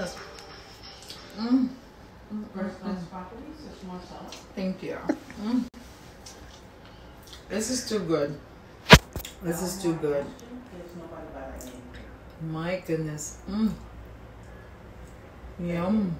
this? Mm. Thank you. Mm. This is too good. This is too good. My goodness. Mm. Yum.